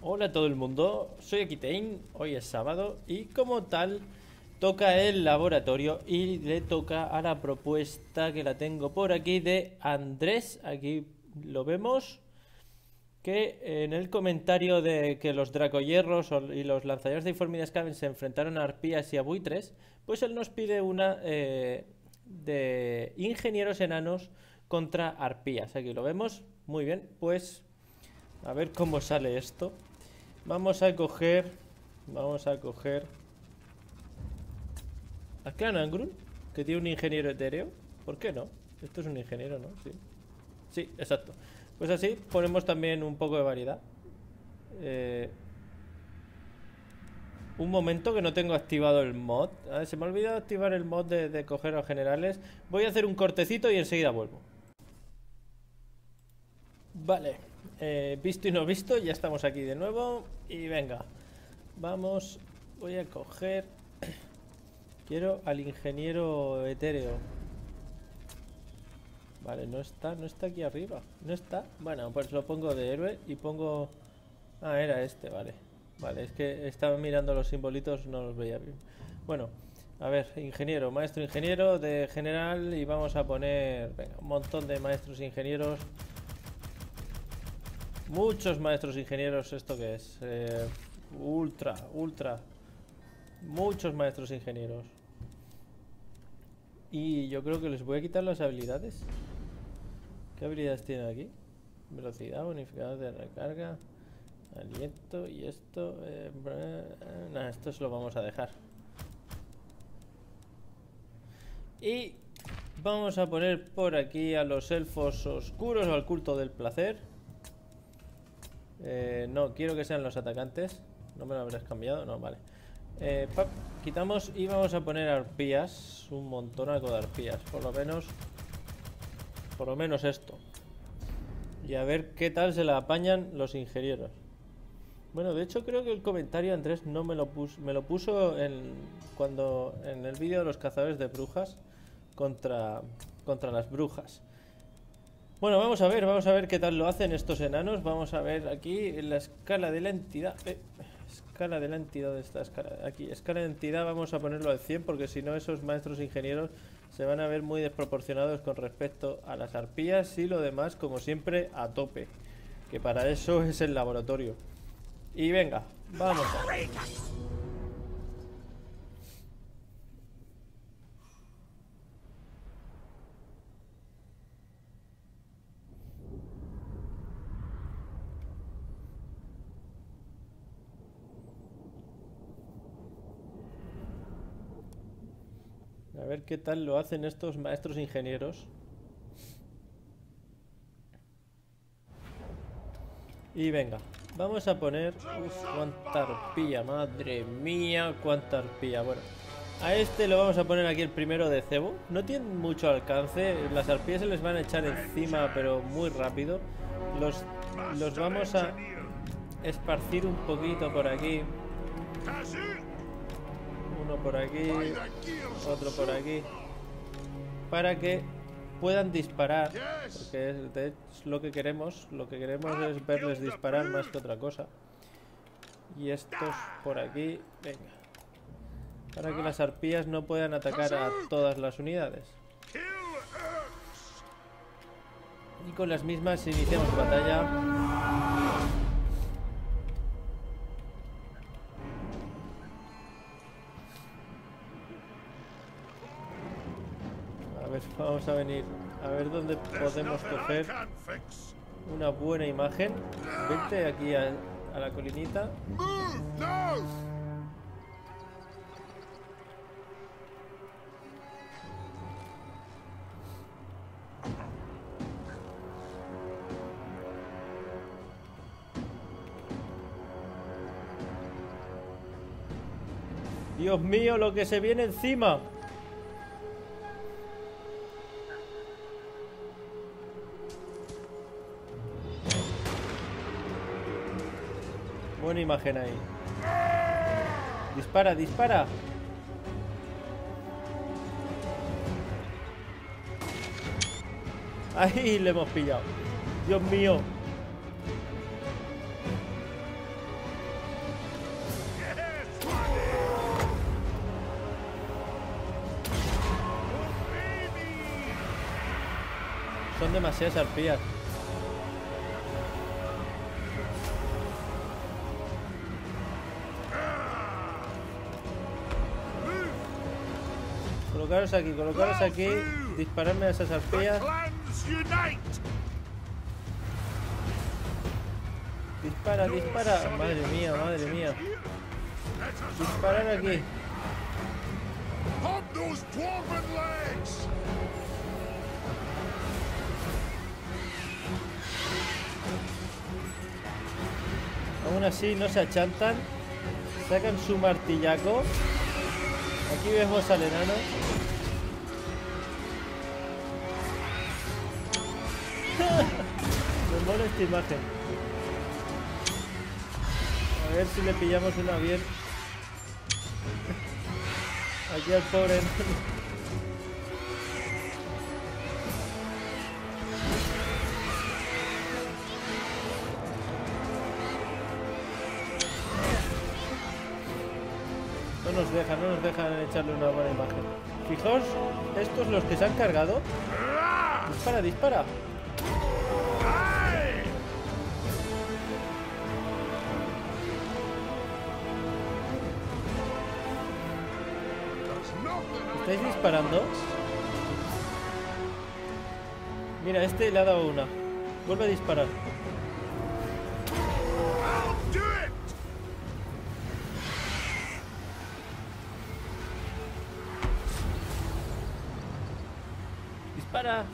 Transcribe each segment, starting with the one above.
Hola a todo el mundo, soy Akitain, hoy es sábado y como tal toca el laboratorio y le toca a la propuesta que la tengo por aquí de Andrés, aquí lo vemos, que en el comentario de que los dracoyerros y los lanzadores de informidades Caven se enfrentaron a arpías y a buitres, pues él nos pide una eh, de ingenieros enanos contra arpías, aquí lo vemos, muy bien, pues a ver cómo sale esto. Vamos a coger... Vamos a coger... ¿A Angrun? Que tiene un ingeniero etéreo. ¿Por qué no? Esto es un ingeniero, ¿no? Sí. Sí, exacto. Pues así ponemos también un poco de variedad. Eh, un momento que no tengo activado el mod. A ver, se me ha olvidado activar el mod de, de coger a generales. Voy a hacer un cortecito y enseguida vuelvo. Vale, eh, visto y no visto, ya estamos aquí de nuevo. Y venga, vamos, voy a coger... Quiero al ingeniero etéreo. Vale, no está, no está aquí arriba. No está. Bueno, pues lo pongo de héroe y pongo... Ah, era este, vale. Vale, es que estaba mirando los simbolitos, no los veía bien. Bueno, a ver, ingeniero, maestro ingeniero de general y vamos a poner un montón de maestros ingenieros. Muchos maestros ingenieros, ¿esto que es? Eh, ultra, ultra. Muchos maestros ingenieros. Y yo creo que les voy a quitar las habilidades. ¿Qué habilidades tienen aquí? Velocidad, bonificador de recarga, aliento y esto... Eh, nada, esto se lo vamos a dejar. Y vamos a poner por aquí a los elfos oscuros o al culto del placer. Eh, no, quiero que sean los atacantes. No me lo habrás cambiado, no, vale. Eh, quitamos y vamos a poner arpías. Un montón de arpías. Por lo menos. Por lo menos esto. Y a ver qué tal se la apañan los ingenieros. Bueno, de hecho creo que el comentario Andrés no me lo puso. Me lo puso en, cuando, en el vídeo de los cazadores de brujas contra, contra las brujas. Bueno, vamos a ver, vamos a ver qué tal lo hacen estos enanos. Vamos a ver aquí la escala de la entidad. Eh, escala de la entidad de esta escala. Aquí, escala de entidad, vamos a ponerlo al 100 porque si no esos maestros ingenieros se van a ver muy desproporcionados con respecto a las arpías y lo demás, como siempre, a tope. Que para eso es el laboratorio. Y venga, vamos. A ver qué tal lo hacen estos maestros ingenieros. Y venga, vamos a poner... Uf, cuánta arpía, madre mía, cuánta arpía. Bueno, a este lo vamos a poner aquí el primero de cebo. No tiene mucho alcance, las arpías se les van a echar encima, pero muy rápido. Los, los vamos a esparcir un poquito por aquí por aquí, otro por aquí, para que puedan disparar, porque es, lo que queremos, lo que queremos es verles disparar más que otra cosa. Y estos por aquí, venga, para que las arpías no puedan atacar a todas las unidades. Y con las mismas iniciamos batalla. Vamos a venir a ver dónde podemos coger una buena imagen. Vente aquí a, la colinita. Dios mío, lo que se viene encima. Buena imagen ahí. Dispara, dispara. Ahí le hemos pillado. Dios mío. Son demasiadas arpías. Colocaros aquí, colocaros aquí, dispararme a esas arpías. Dispara, dispara. Madre mía, madre mía. Disparar aquí. Aún así no se achantan. Sacan su martillaco. Aquí vemos al enano. Me mola esta imagen. A ver si le pillamos una bien. Aquí al pobre No no nos dejan echarle una buena imagen. Fijaos, estos los que se han cargado. Dispara, dispara. ¿Estáis disparando? Mira, este le ha dado una. Vuelve a disparar. Dispara.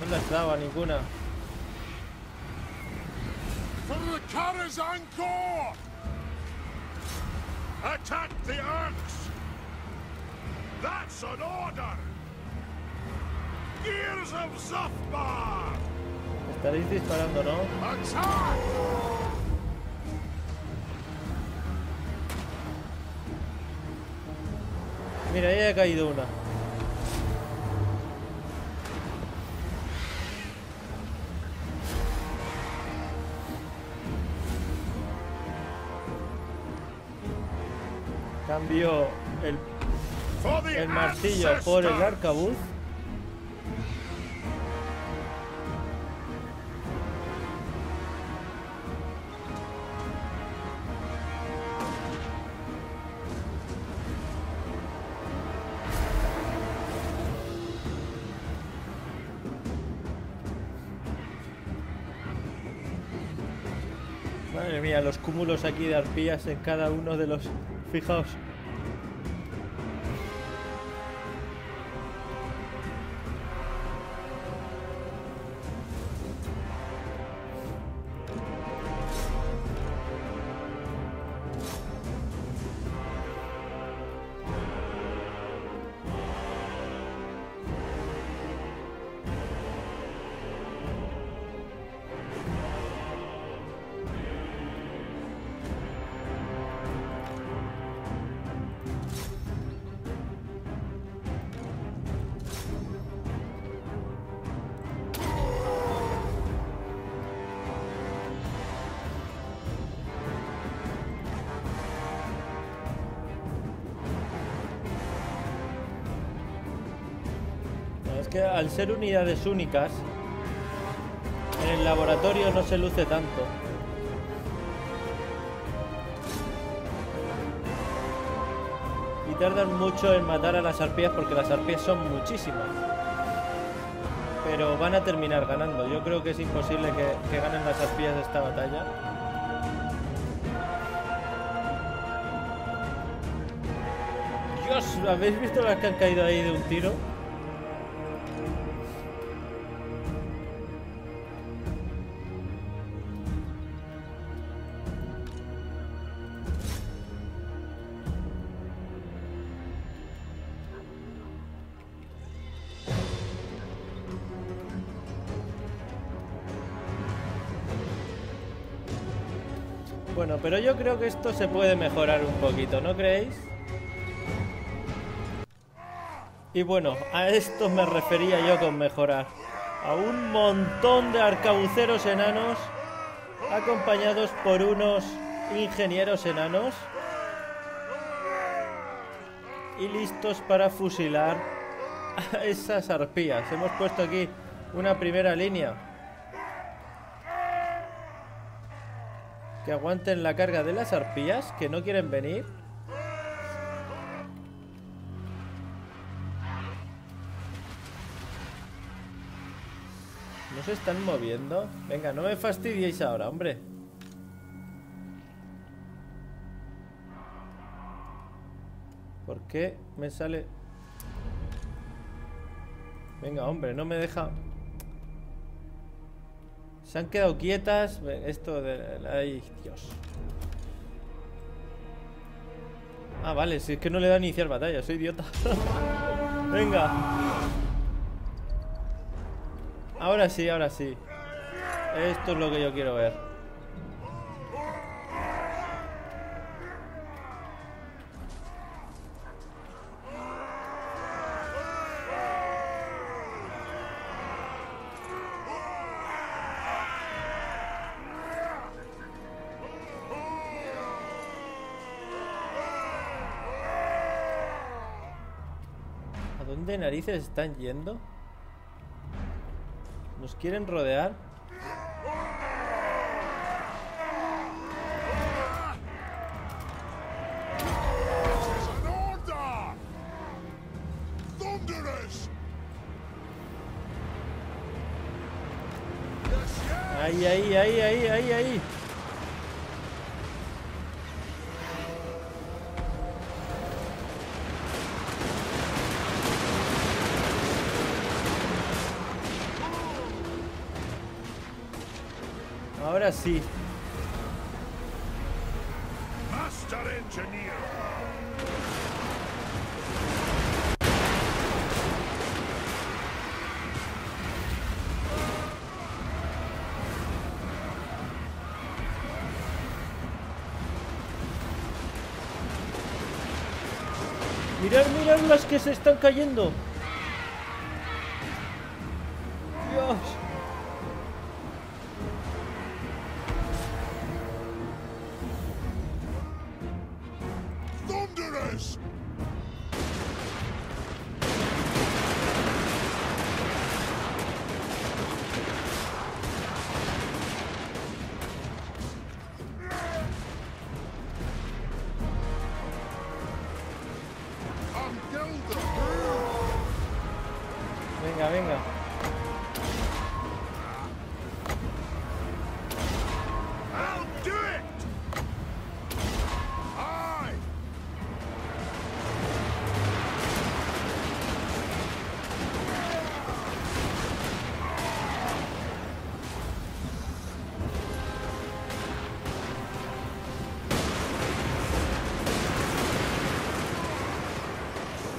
No le has dado a ninguna. Karazhan Corps! Attack the Urks! That's an order! Gears of Zufbar! Estaréis disparando, ¿no? Attack! Mira, ahí ha caído una. Cambio el, el martillo por el arcabuz. Los cúmulos aquí de arpías en cada uno de los... Fijaos. Que al ser unidades únicas, en el laboratorio no se luce tanto. Y tardan mucho en matar a las arpías porque las arpías son muchísimas. Pero van a terminar ganando. Yo creo que es imposible que, ganen las arpías de esta batalla. Dios, ¿habéis visto las que han caído ahí de un tiro? Pero yo creo que esto se puede mejorar un poquito, ¿no creéis? Y bueno, a esto me refería yo con mejorar. A un montón de arcabuceros enanos acompañados por unos ingenieros enanos y listos para fusilar a esas arpías. Hemos puesto aquí una primera línea. Que aguanten la carga de las arpías, que no quieren venir. ¿No se están moviendo? Venga, no me fastidiéis ahora, hombre. ¿Por qué me sale...? Venga, hombre, no me deja... Se han quedado quietas. Esto de... Ay, Dios. Ah, vale, si es que no le da iniciar batalla, soy idiota. Venga. Ahora sí, ahora sí. Esto es lo que yo quiero ver. Dónde narices están yendo? ¿Nos quieren rodear? Ahí, ahí, ahí, ahí, ahí, ahí. Ahora sí. Master Engineer! Mirad, mirad las que se están cayendo. Venga!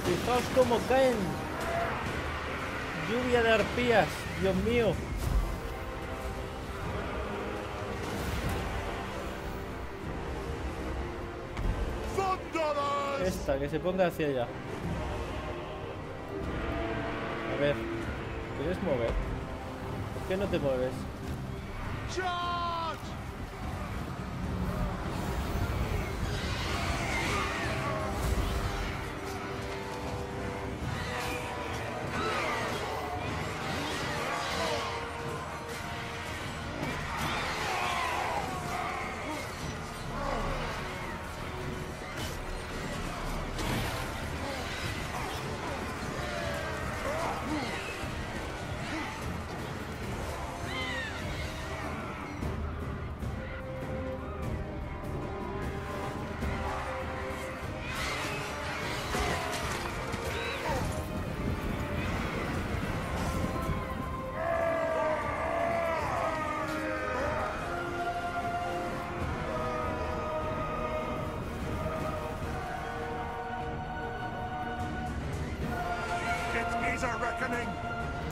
Fijaos cómo caen. Lluvia de arpías. Dios mío. Esta, que se ponga hacia allá. A ver. ¿Quieres mover? ¿Por qué no te mueves?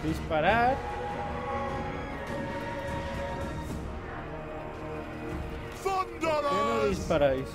Disparar. ¿Por qué no disparáis?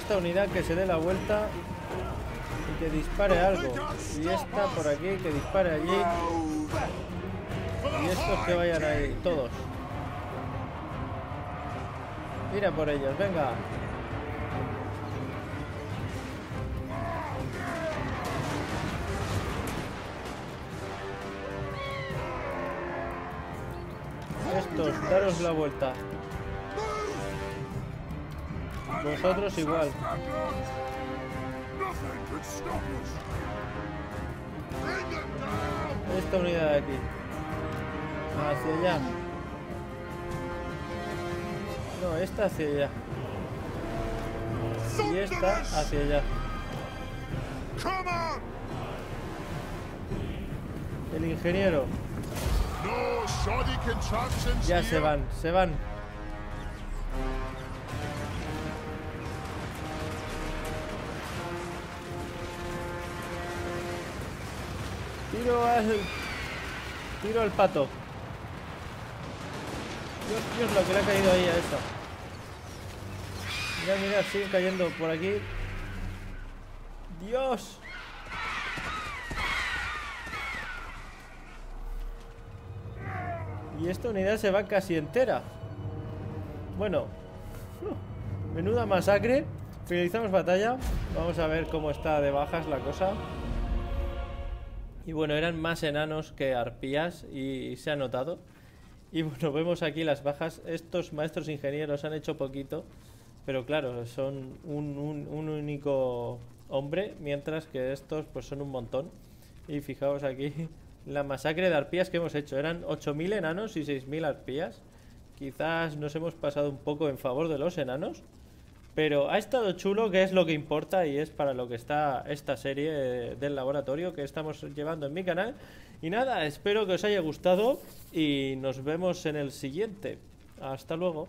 Esta unidad que se dé la vuelta y que dispare algo. Y esta por aquí que dispare allí. Y estos que vayan ahí, todos. Mira por ellos, venga. Estos, daros la vuelta. Vosotros igual. Esta unidad de aquí. Hacia allá. No, esta hacia allá. Y esta hacia allá. El ingeniero. Ya se van, se van. Tiro al... Tiro al pato. Dios, Dios, lo que le ha caído ahí a esa. Mira, mira, siguen cayendo por aquí. Dios. Y esta unidad se va casi entera. Bueno, menuda masacre. Finalizamos batalla. Vamos a ver cómo está de bajas la cosa. Y bueno, eran más enanos que arpías y se ha notado. Y bueno, vemos aquí las bajas. Estos maestros ingenieros han hecho poquito. Pero claro, son un, único hombre, mientras que estos pues son un montón. Y fijaos aquí la masacre de arpías que hemos hecho. Eran 8.000 enanos y 6.000 arpías. Quizás nos hemos pasado un poco en favor de los enanos. Pero ha estado chulo, que es lo que importa y es para lo que está esta serie del laboratorio que estamos llevando en mi canal. Y nada, espero que os haya gustado y nos vemos en el siguiente. Hasta luego.